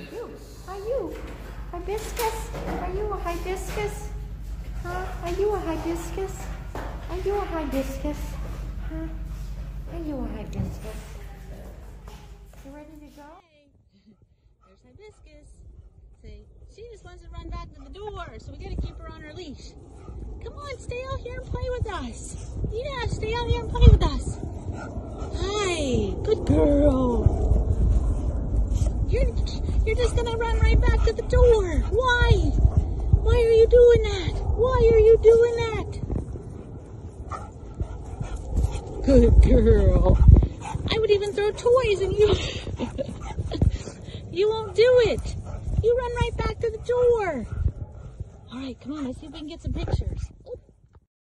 Are you? Hibiscus? Are you a hibiscus? Huh? Are you a hibiscus? Are you a hibiscus? Huh? Are you a hibiscus? You ready to go? There's Hibiscus. See, she just wants to run back to the door, so we gotta keep her on her leash. Come on, stay out here and play with us. Yeah, stay out here and play with us. Hi, good girl. You're you're just gonna run right back to the door. Why? Why are you doing that? Why are you doing that? Good girl. I would even throw toys and you you won't do it. You run right back to the door. All right, come on, let's see if we can get some pictures.